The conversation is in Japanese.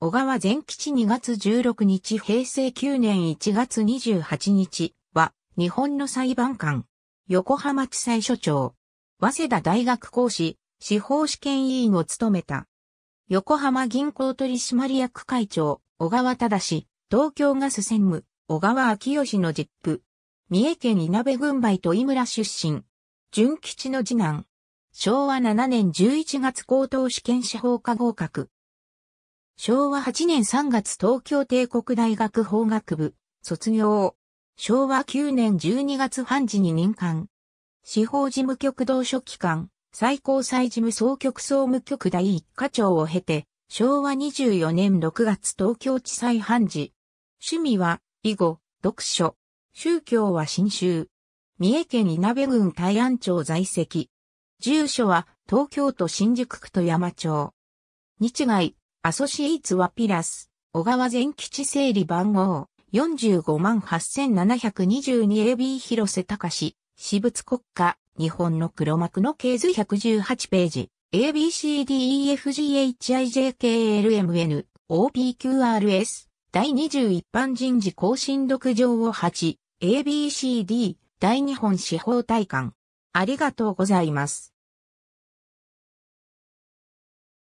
小川前吉2月16日平成9年1月28日は、日本の裁判官、横浜地裁所長、早稲田大学講師、司法試験委員を務めた。横浜銀行取締役会長、小川忠東京ガス専務、小川昭義の実父。三重県稲部郡梅と井村出身。純吉の次男。昭和7年11月高等試験司法科合格。昭和8年3月東京帝国大学法学部、卒業。昭和9年12月半時に任官。司法事務局同書記官、最高裁事務総局総務局第一課長を経て、昭和24年6月東京地裁判事。趣味は、囲碁、読書。宗教は新宗。三重県稲部郡大安町在籍。住所は、東京都新宿区と山町。日外、アソシエイツはピラス、小川全吉整理番号、458722 AB 広瀬隆私物国家、日本の黒幕の系図118ページ、ABCDEFGHIJKLMN、OPQRS、第21版人事更新読上を8、ABCD、大日本司法大館。ありがとうございます。